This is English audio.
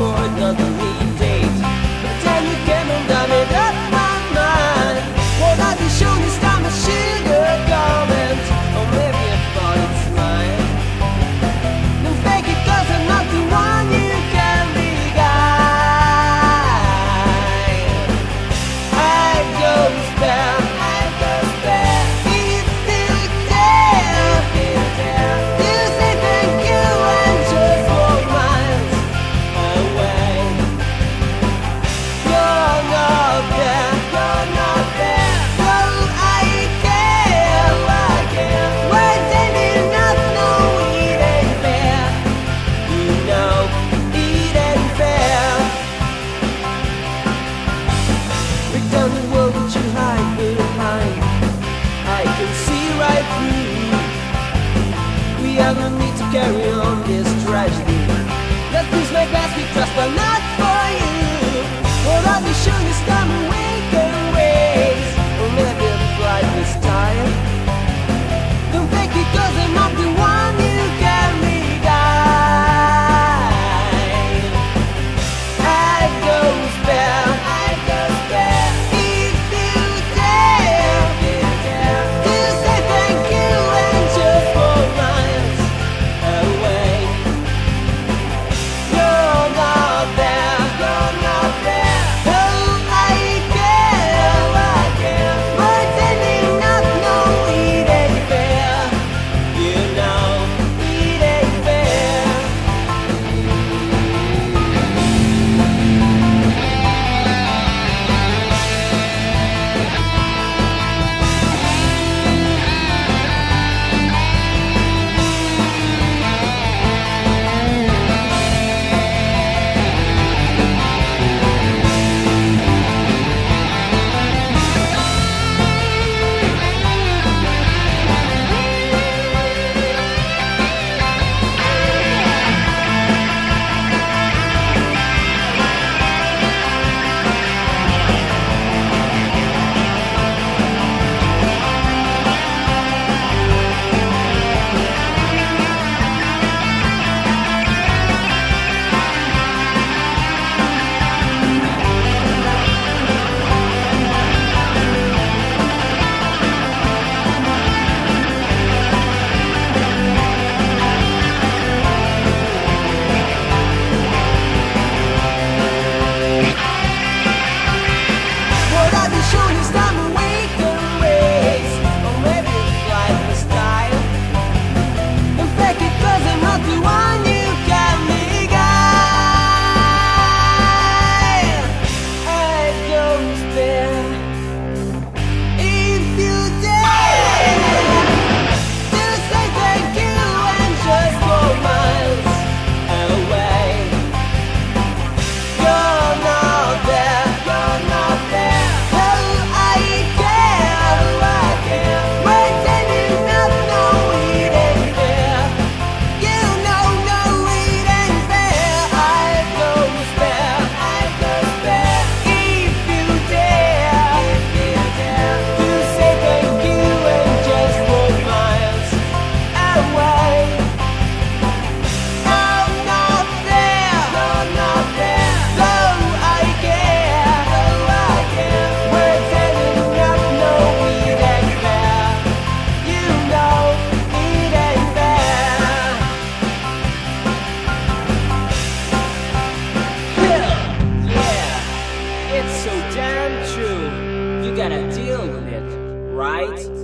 good, not the. you hide behind. I can see right through. We no need to carry on this tragedy. Let's lose my glass, trust but not. Right?